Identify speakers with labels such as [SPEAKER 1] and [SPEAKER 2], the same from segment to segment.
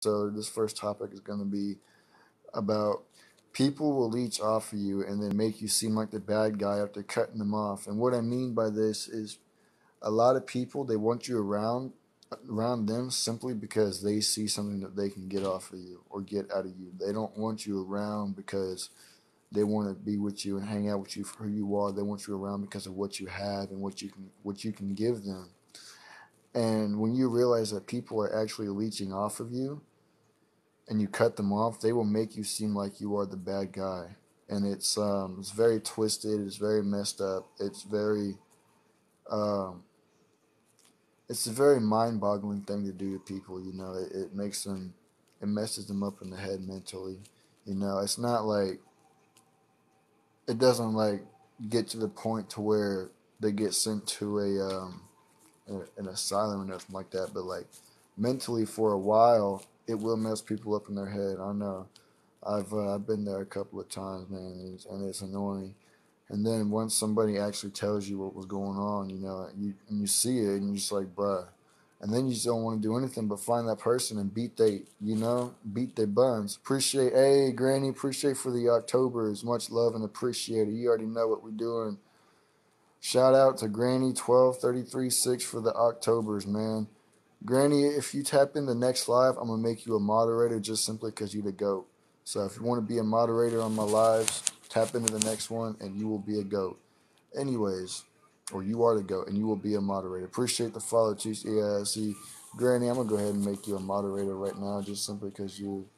[SPEAKER 1] So this first topic is going to be about people will leech off of you and then make you seem like the bad guy after cutting them off. And what I mean by this is a lot of people they want you around around them simply because they see something that they can get off of you or get out of you. They don't want you around because they want to be with you and hang out with you for who you are. They want you around because of what you have and what you can what you can give them. And when you realize that people are actually leeching off of you, and you cut them off, they will make you seem like you are the bad guy. And it's um, it's very twisted. It's very messed up. It's very um, it's a very mind-boggling thing to do to people. You know, it, it makes them it messes them up in the head mentally. You know, it's not like it doesn't like get to the point to where they get sent to a um, an asylum or nothing like that. But like mentally, for a while, it will mess people up in their head. I know. I've uh, I've been there a couple of times, man, and it's, and it's annoying. And then once somebody actually tells you what was going on, you know, you and you see it, and you're just like, bruh. And then you just don't want to do anything but find that person and beat they, you know, beat their buns. Appreciate, hey, Granny, appreciate for the Octobers. Much love and appreciate it. You already know what we're doing. Shout out to Granny twelve thirty three six for the Octobers, man. Granny, if you tap in the next live, I'm gonna make you a moderator just simply because you the goat. So if you want to be a moderator on my lives, tap into the next one and you will be a goat. Anyways, or you are the goat and you will be a moderator. Appreciate the follow. Yeah, see, Granny, I'm gonna go ahead and make you a moderator right now, just simply because you,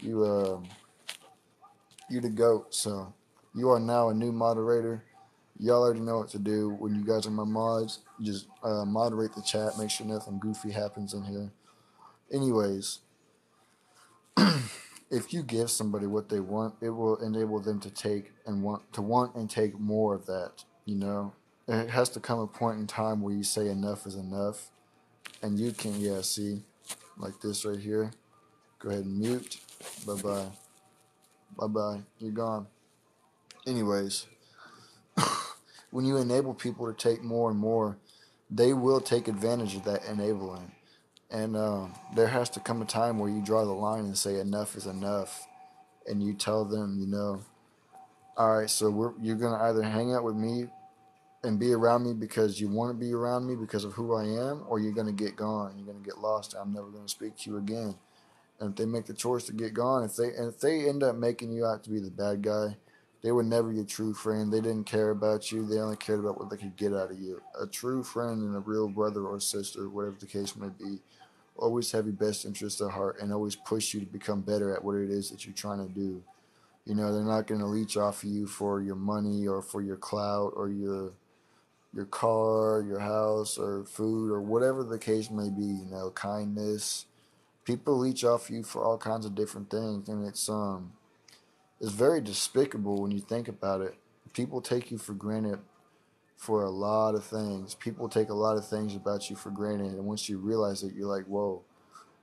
[SPEAKER 1] you, uh, you're the goat. So you are now a new moderator. Y'all already know what to do when you guys are my mods. Just uh, moderate the chat, make sure nothing goofy happens in here. Anyways, if you give somebody what they want, it will enable them to take and want to want and take more of that. You know, it has to come a point in time where you say enough is enough, and you can yeah see, like this right here. Go ahead and mute. Bye bye. Bye bye. You're gone. Anyways when you enable people to take more and more, they will take advantage of that enabling. And uh, there has to come a time where you draw the line and say enough is enough, and you tell them, you know, all right, so we're, you're gonna either hang out with me and be around me because you want to be around me because of who I am, or you're gonna get gone. You're gonna get lost. I'm never gonna speak to you again. And if they make the choice to get gone, if they and if they end up making you out to be the bad guy, they were never your true friend. They didn't care about you. They only cared about what they could get out of you. A true friend and a real brother or sister, whatever the case may be, always have your best interest at heart and always push you to become better at what it is that you're trying to do. You know, they're not going to leech off of you for your money or for your clout or your your car, your house, or food, or whatever the case may be. You know, kindness. People leech off you for all kinds of different things, and it's um is very despicable when you think about it. People take you for granted for a lot of things. People take a lot of things about you for granted, and once you realize it, you're like, whoa.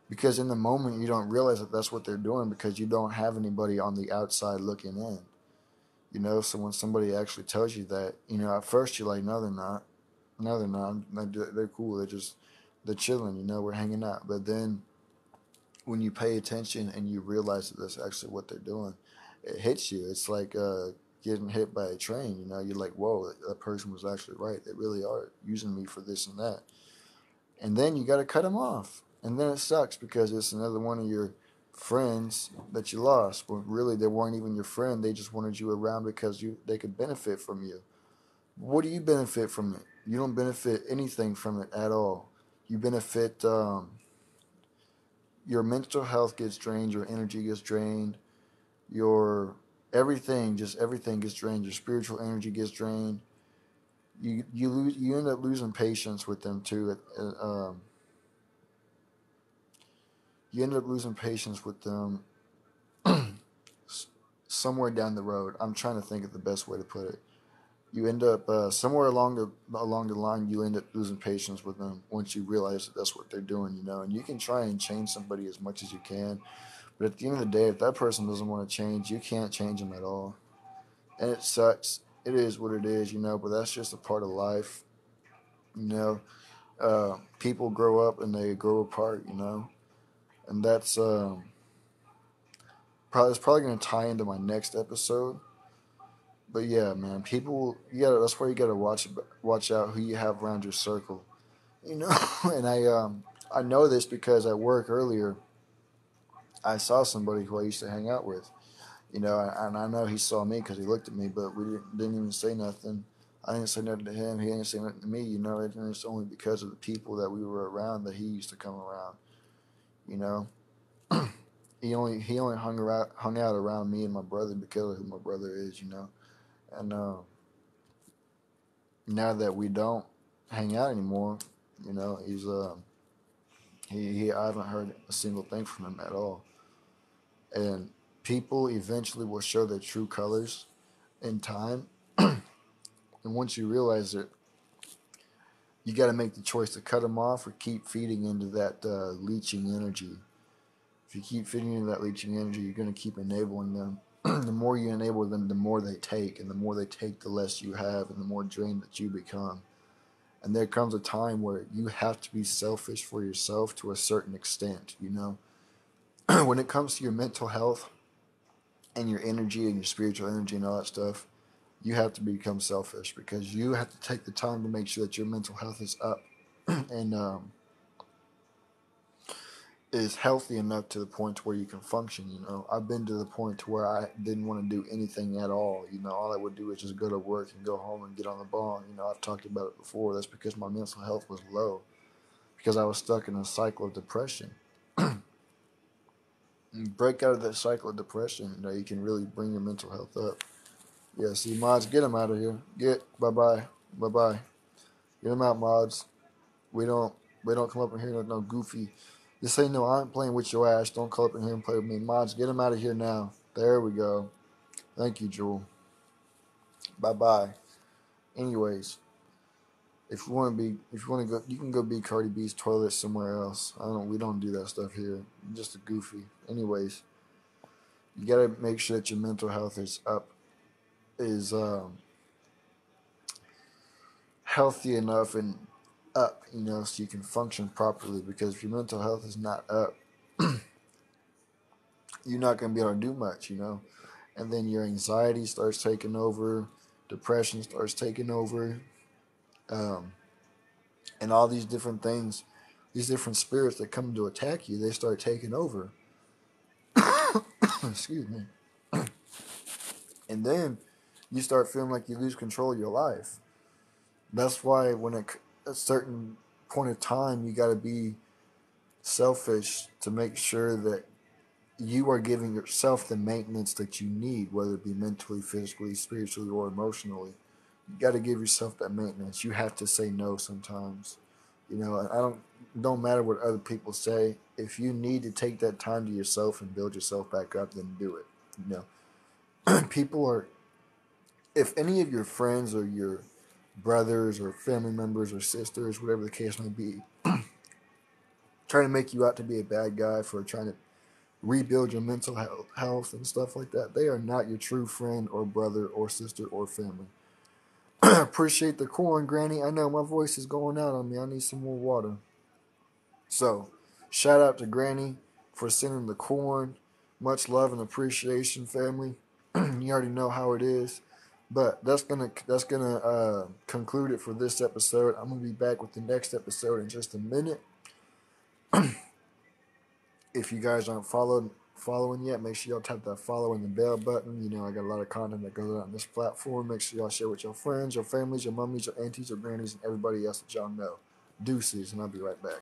[SPEAKER 1] Because in the moment, you don't realize that that's what they're doing because you don't have anybody on the outside looking in. You know, so when somebody actually tells you that, you know, at first you're like, no, they're not. No, they're not. They're cool. They're just, they're chilling. You know, we're hanging out. But then when you pay attention and you realize that that's actually what they're doing, it hits you. It's like uh, getting hit by a train. You know, you're like, whoa, that person was actually right. They really are using me for this and that. And then you got to cut them off. And then it sucks because it's another one of your friends that you lost. But really, they weren't even your friend. They just wanted you around because you they could benefit from you. What do you benefit from it? You don't benefit anything from it at all. You benefit. Um, your mental health gets drained. Your energy gets drained your everything, just everything gets drained. Your spiritual energy gets drained. You you lose you end up losing patience with them too. Um, you end up losing patience with them somewhere down the road. I'm trying to think of the best way to put it. You end up uh, somewhere along the along the line. You end up losing patience with them once you realize that that's what they're doing. You know, and you can try and change somebody as much as you can but at the end of the day, if that person doesn't want to change, you can't change them at all. And it sucks. It is what it is, you know, but that's just a part of life. You know, uh, people grow up and they grow apart, you know. and that's um, probably probably gonna tie into my next episode. But yeah, man, people, you gotta. That's why you gotta watch watch out who you have around your circle, you know. and I um I know this because at work earlier, I saw somebody who I used to hang out with, you know, and I know he saw me because he looked at me, but we didn't, even say nothing. I didn't say nothing to him. He didn't say nothing to me. You know, and it's only because of the people that we were around that he used to come around. You know, he only he only hung around hung out around me and my brother because of who my brother is. You know, and uh, now that we don't hang out anymore, you know, he's uh, he, he I haven't heard a single thing from him at all. And people eventually will show their true colors in time. and once you realize it, you got to make the choice to cut them off or keep feeding into that uh, leeching energy. If you keep feeding into that leeching energy, you're going to keep enabling them. the more you enable them, the more they take, and the more they take, the less you have, and the more drained that you become. And there comes a time where you have to be selfish for yourself to a certain extent, you know. when it comes to your mental health and your energy and your spiritual energy and all that stuff, you have to become selfish because you have to take the time to make sure that your mental health is up and um, is healthy enough to the point where you can function. You know, I've been to the point where I didn't want to do anything at all. You know, all I would do is just go to work and go home and get on the ball. You know, I've talked about it before. That's because my mental health was low because I was stuck in a cycle of depression. break out of that cycle of depression, you know, you can really bring your mental health up. Yeah, see, mods, get them out of here. Get bye bye, bye bye. Get them out, mods. We don't we don't come up in here with no goofy. Just say no. I'm playing with your ass. Don't come up in here and play with me, mods. Get him out of here now. There we go. Thank you, Jewel. Bye bye. Anyways, if you want to be, if you want to go, you can go be Cardi B's toilet somewhere else. I don't. We don't do that stuff here. I'm just a goofy. Anyways, you gotta make sure that your mental health is up, is um, healthy enough and up, you know, so you can function properly. Because if your mental health is not up, you're not gonna be able to do much, you know. And then your anxiety starts taking over, depression starts taking over, um, and all these different things, these different spirits that come to attack you, they start taking over. Excuse me. and then you start feeling like you lose control of your life. That's why when at a certain point of time, you got to be selfish to make sure that you are giving yourself the maintenance that you need, whether it be mentally, physically, spiritually, or emotionally. You got to give yourself that maintenance. You have to say no sometimes. You know, I don't don't matter what other people say. If you need to take that time to yourself and build yourself back up, then do it. You know, people are. If any of your friends or your brothers or family members or sisters, whatever the case may be, trying to make you out to be a bad guy for trying to rebuild your mental health and stuff like that, they are not your true friend or brother or sister or family. Appreciate the corn, Granny. I know my voice is going out on me. I need some more water. So, shout out to Granny for sending the corn. Much love and appreciation, family. you already know how it is. But that's gonna that's gonna uh, conclude it for this episode. I'm gonna be back with the next episode in just a minute. if you guys aren't followed following yet, make sure y'all tap that follow and the bell button. You know, I got a lot of content that goes out on this platform. Make sure y'all share with your friends, your families, your mummies, your aunties, your grannies, and everybody else that y'all know. Deuces, and I'll be right back.